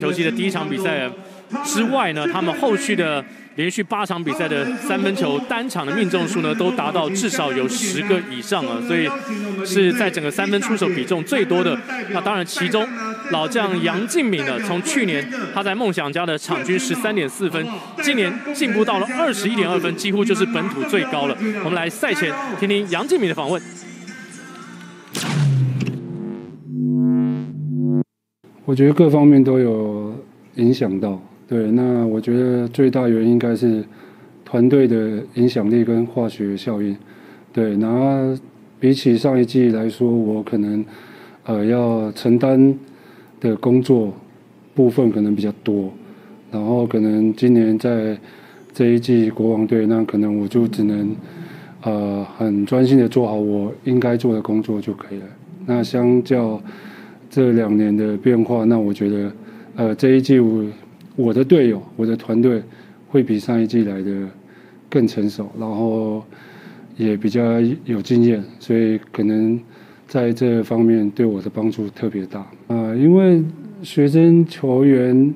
球季的第一场比赛之外呢，他们后续的连续八场比赛的三分球单场的命中数呢，都达到至少有十个以上啊，所以是在整个三分出手比重最多的。那当然，其中老将杨敬敏呢，从去年他在梦想家的场均十三点四分，今年进步到了二十一点二分，几乎就是本土最高了。我们来赛前听听杨敬敏的访问。我觉得各方面都有影响到，对。那我觉得最大原因应该是团队的影响力跟化学效应，对。然后比起上一季来说，我可能呃要承担的工作部分可能比较多，然后可能今年在这一季国王队，那可能我就只能呃很专心的做好我应该做的工作就可以了。那相较。这两年的变化，那我觉得，呃，这一季我我的队友、我的团队会比上一季来的更成熟，然后也比较有经验，所以可能在这方面对我的帮助特别大啊。因为学生球员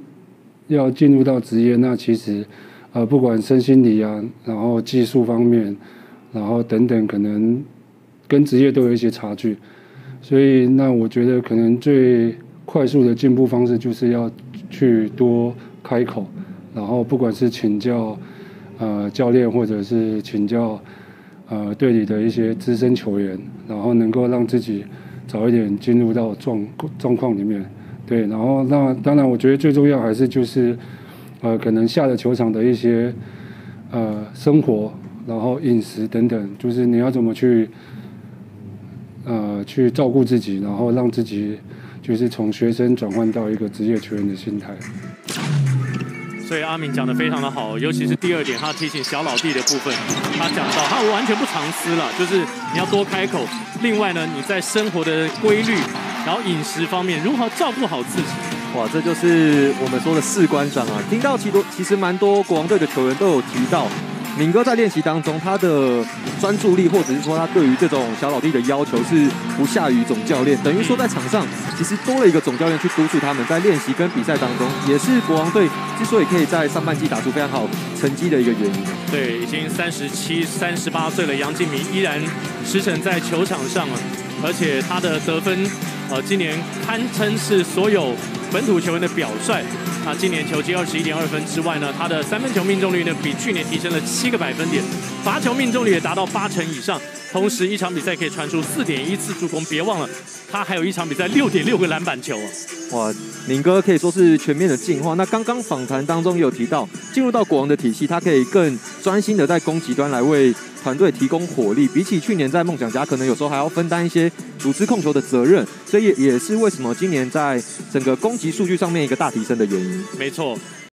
要进入到职业，那其实呃，不管身心理啊，然后技术方面，然后等等，可能跟职业都有一些差距。所以，那我觉得可能最快速的进步方式，就是要去多开口，然后不管是请教呃教练，或者是请教呃队里的一些资深球员，然后能够让自己早一点进入到状状况里面。对，然后那当然，我觉得最重要还是就是呃可能下了球场的一些呃生活，然后饮食等等，就是你要怎么去。呃，去照顾自己，然后让自己就是从学生转换到一个职业球员的心态。所以阿明讲的非常的好，尤其是第二点，他提醒小老弟的部分，他讲到他完全不藏私了，就是你要多开口。另外呢，你在生活的规律，然后饮食方面如何照顾好自己。哇，这就是我们说的士官长啊！听到其多其实蛮多国王队的球员都有提到。敏哥在练习当中，他的专注力，或者是说他对于这种小老弟的要求是不下于总教练，等于说在场上其实多了一个总教练去督促他们在练习跟比赛当中，也是国王队之所以可以在上半季打出非常好成绩的一个原因。对，已经三十七、三十八岁了，杨敬明依然驰骋在球场上了，而且他的得分，呃，今年堪称是所有本土球员的表率。啊今年球季二十一点二分之外呢，他的三分球命中率呢比去年提升了七个百分点，罚球命中率也达到八成以上。同时一场比赛可以传出四点一次助攻，别忘了他还有一场比赛六点六个篮板球啊！哇，宁哥可以说是全面的进化。那刚刚访谈当中也有提到，进入到国王的体系，他可以更专心的在攻击端来为团队提供火力，比起去年在梦想家，可能有时候还要分担一些组织控球的责任，所以也也是为什么今年在整个攻击数据上面一个大提升的原因。没错。